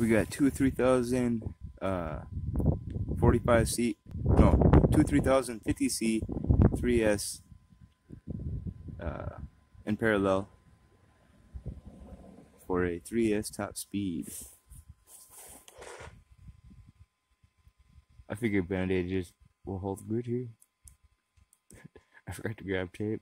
We got two 3000 uh, 45C, no, two 3050C 3S uh, in parallel for a 3S top speed. I figure band-aid just will hold good here. I forgot to grab tape.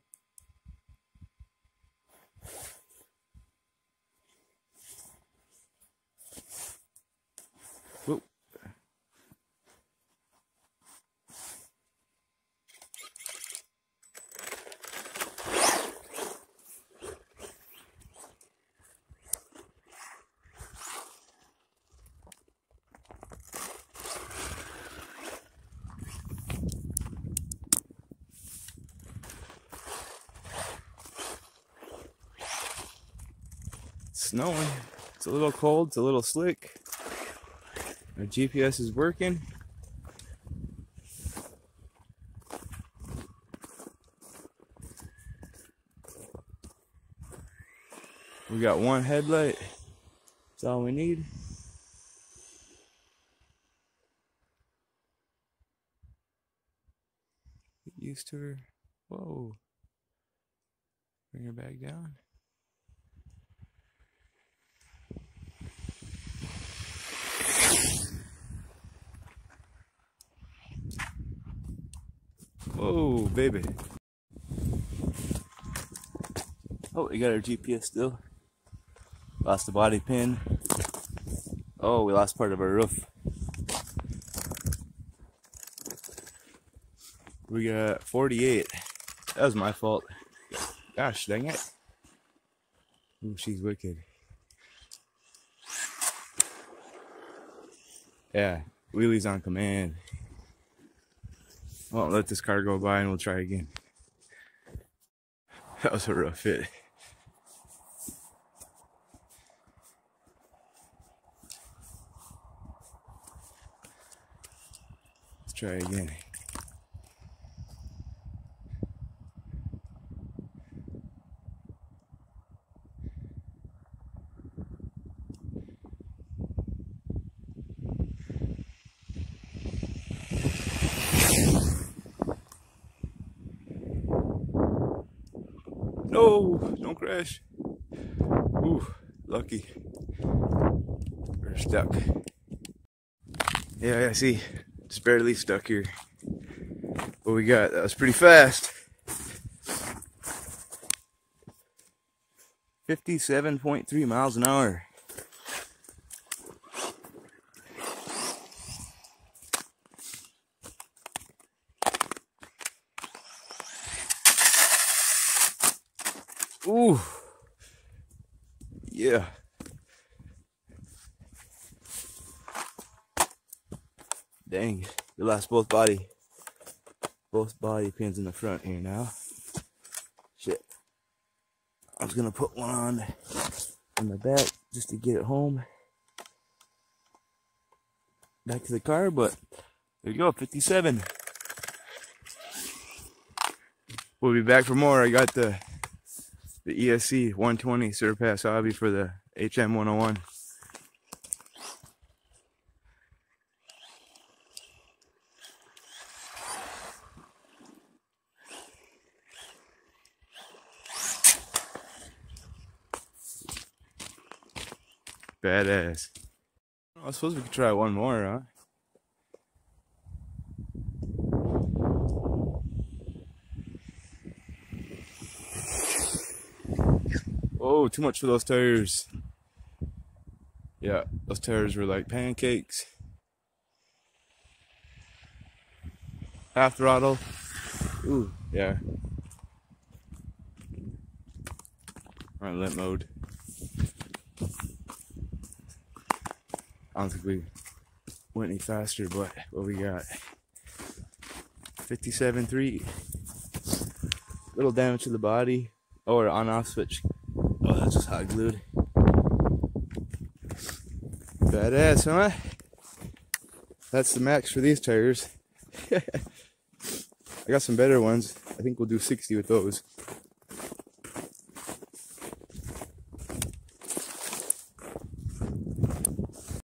Snowing. It's a little cold. It's a little slick. Our GPS is working. We got one headlight. That's all we need. Get used to her. Whoa. Bring her back down. Whoa, baby. Oh, we got our GPS still. Lost the body pin. Oh, we lost part of our roof. We got 48. That was my fault. Gosh dang it. Ooh, she's wicked. Yeah, wheelies on command. Well, let this car go by and we'll try again. That was a rough fit. Let's try again. No, don't crash. Ooh, lucky. We're stuck. Yeah, I see. Just barely stuck here. What we got? That was pretty fast. 57.3 miles an hour. Ooh. Yeah. Dang. We lost both body. Both body pins in the front here now. Shit. I was gonna put one on in the back just to get it home. Back to the car, but there you go, 57. We'll be back for more. I got the the ESC 120 Surpass Hobby for the HM 101. Badass. I suppose we could try one more, huh? Oh, too much for those tires. Yeah, those tires were like pancakes. Half throttle. Ooh, yeah. We're on limp mode. I don't think we went any faster, but what we got? 57.3. Little damage to the body. Oh, or on off switch Oh, that's just hot glued. Badass, huh? That's the max for these tires. I got some better ones. I think we'll do 60 with those.